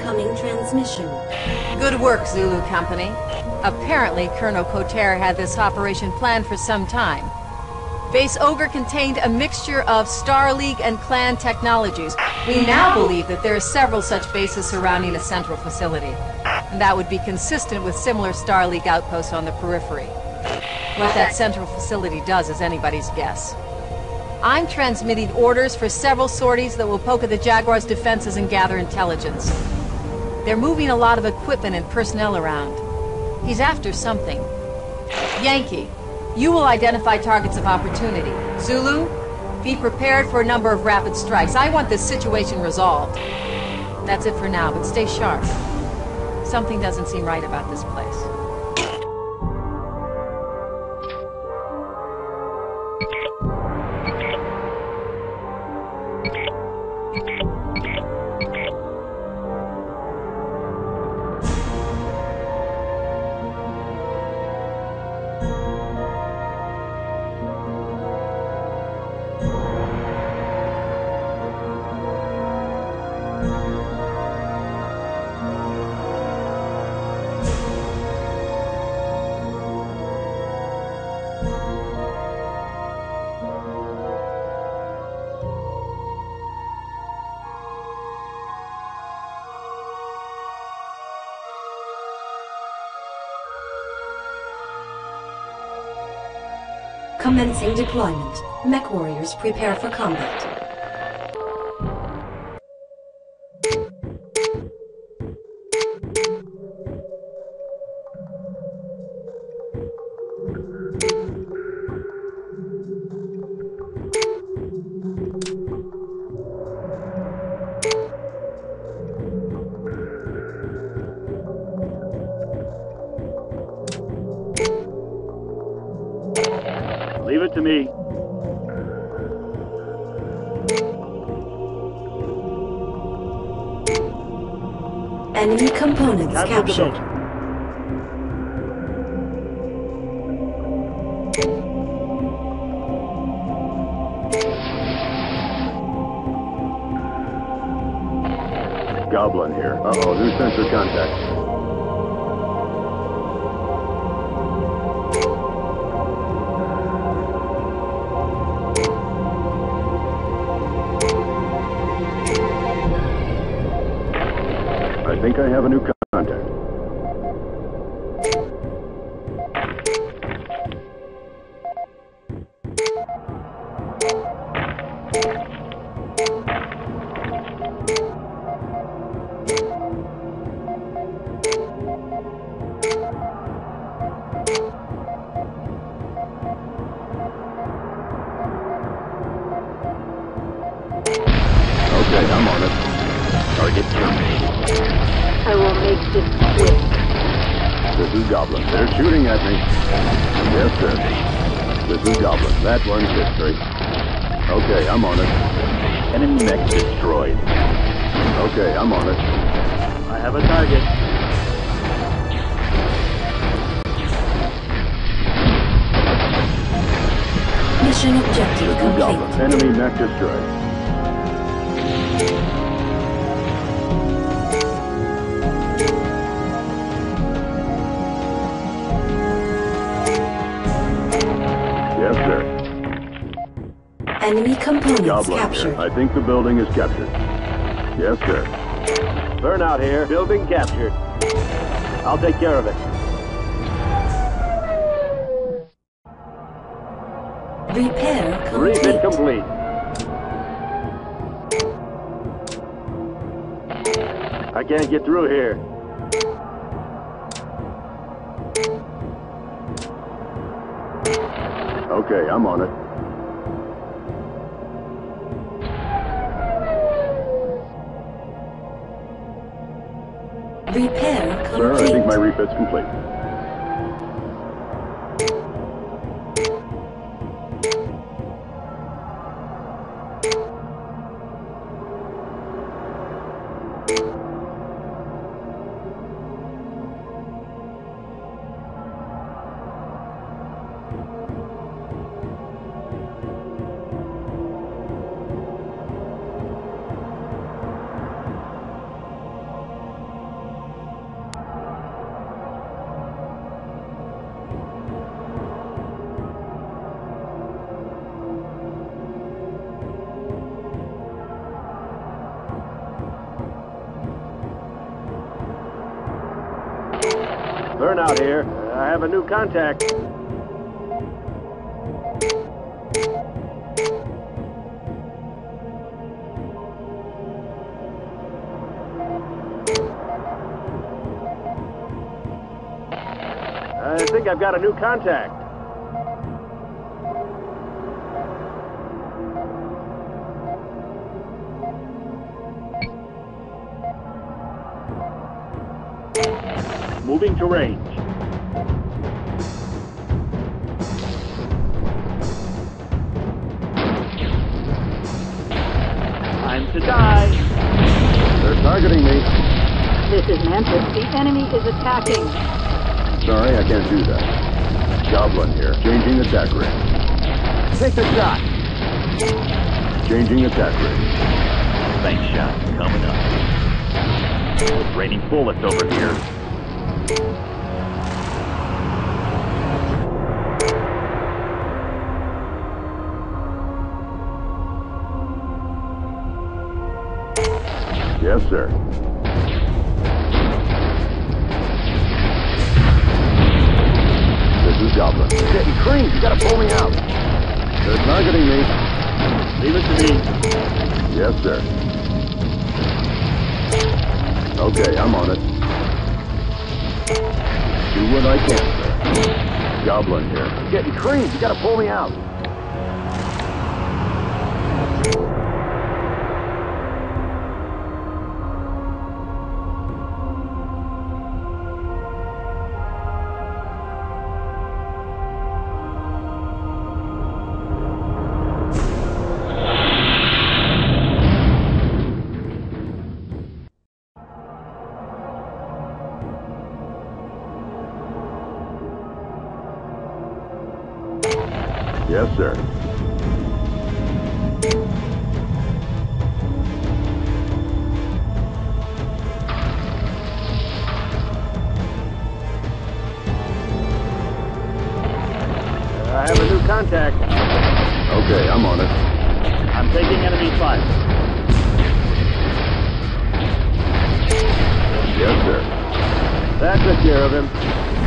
Incoming transmission. Good work, Zulu Company. Apparently, Colonel Koter had this operation planned for some time. Base Ogre contained a mixture of Star League and Clan technologies. We now believe that there are several such bases surrounding a central facility. And that would be consistent with similar Star League outposts on the periphery. What that central facility does is anybody's guess. I'm transmitting orders for several sorties that will poke at the Jaguar's defenses and gather intelligence. They're moving a lot of equipment and personnel around. He's after something. Yankee, you will identify targets of opportunity. Zulu, be prepared for a number of rapid strikes. I want this situation resolved. That's it for now, but stay sharp. Something doesn't seem right about this place. Commencing deployment. Mech warriors prepare for combat. Enemy components Cancel captured. Goblin here. Uh-oh, new sensor contact. I have a new contact. Okay, I'm on it. Target terminated. I will make this quick. This is Goblin. They're shooting at me. Yes, sir. This is Goblin. That one's history. Okay, I'm on it. Enemy mech destroyed. Okay, I'm on it. I have a target. Mission objective This Goblin. complete. Enemy mech destroyed. Enemy components Goblin captured. here. I think the building is captured. Yes, sir. Burnout here. Building captured. I'll take care of it. Repair Refit complete. complete. I can't get through here. Okay, I'm on it. Repair Sir, I think complete. my refit's complete. Burnout here. I have a new contact. I think I've got a new contact. Moving to range. Time to die. They're targeting me. This is Mantis. The enemy is attacking. Sorry, I can't do that. Goblin here. Changing attack range. Take the shot. Changing attack range. Thanks shot coming up. It's raining bullets over here. Yes, sir. This is Goblin. Getting creamed. You gotta pull me out. They're targeting me. Leave it to me. Yes, sir. Okay, I'm on it. Do what I can. Goblin here. Getting creamed. You gotta pull me out. Yes, sir. Uh, I have a new contact. Okay, I'm on it. I'm taking enemy fire. Yes, sir. That took care of him.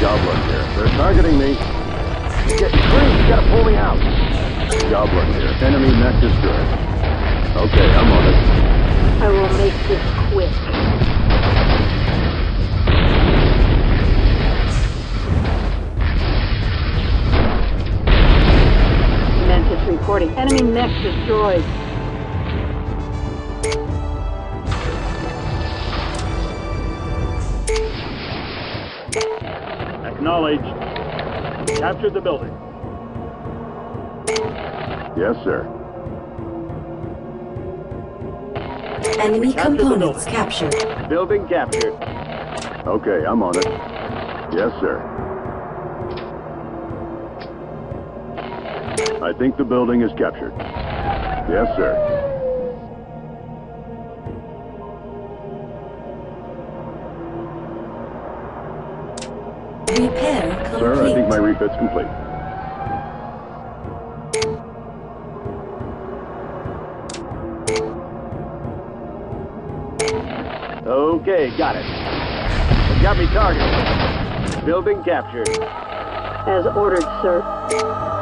Goblin here. They're targeting me. Getting creamed. You gotta pull me out. Goblin here. Enemy mech destroyed. Okay, I'm on it. I will make this quick. Mantis reporting. Enemy mech destroyed. Acknowledged. Captured the building. Yes, sir. Enemy Capture the components captured. Building captured. Okay, I'm on it. Yes, sir. I think the building is captured. Yes, sir. My refit's complete. Okay, got it. They've got me targeted. Building captured. As ordered, sir.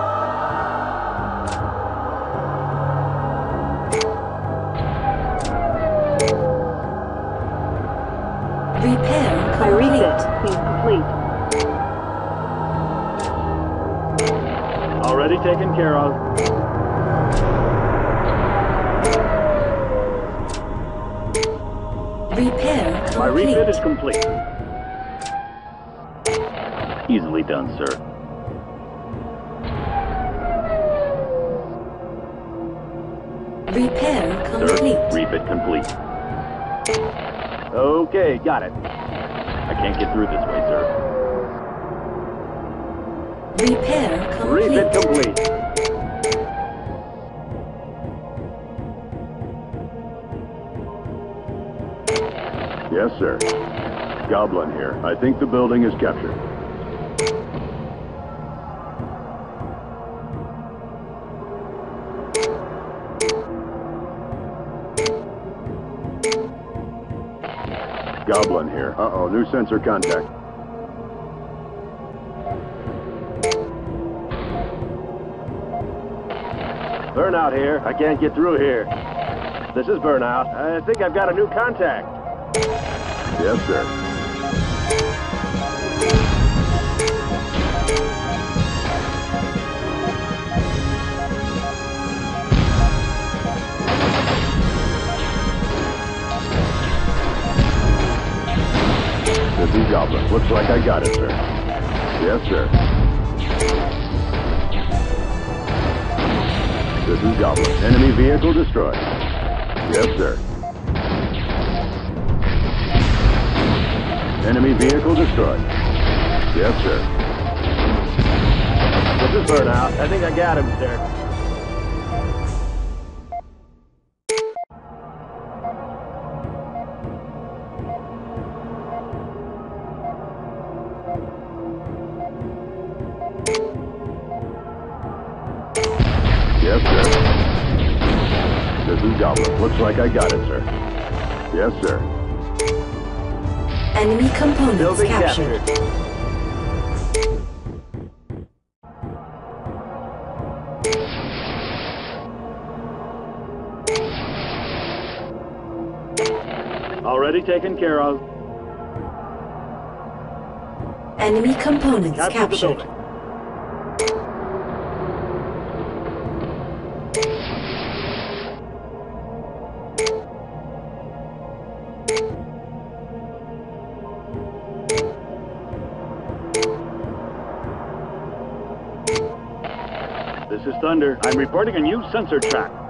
Already taken care of. Repair complete. My refit is complete. Easily done, sir. Repair complete. Sir, complete. refit complete. Okay, got it. I can't get through this way, sir. Repair complete. complete. Yes, sir. Goblin here. I think the building is captured. Goblin here. Uh-oh, new sensor contact. Burnout here. I can't get through here. This is Burnout. I think I've got a new contact. Yes, sir. Goblin. Looks like I got it, sir. Yes, sir. This is Goblin. Enemy vehicle destroyed. Yes, sir. Enemy vehicle destroyed. Yes, sir. This is Burnout. I think I got him, sir. Goblin. Looks like I got it, sir. Yes, sir. Enemy components Building captured. captured. Already taken care of. Enemy components captured. This is Thunder. I'm reporting a new sensor track.